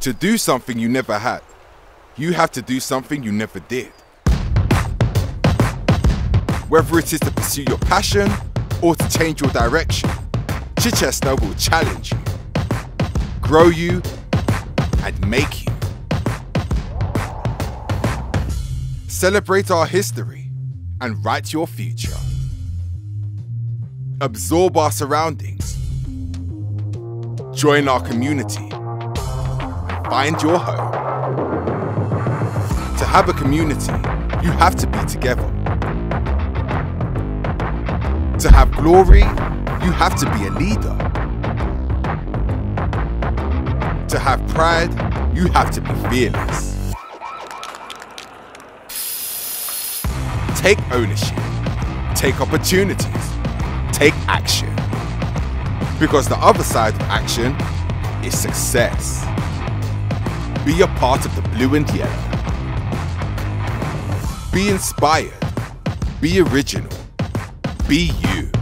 To do something you never had, you have to do something you never did. Whether it is to pursue your passion or to change your direction, Chichester will challenge you, grow you, and make you. Celebrate our history and write your future. Absorb our surroundings. Join our community. Find your home. To have a community, you have to be together. To have glory, you have to be a leader. To have pride, you have to be fearless. Take ownership. Take opportunities. Take action. Because the other side of action is success. Be a part of the blue and yellow. Be inspired. Be original. Be you.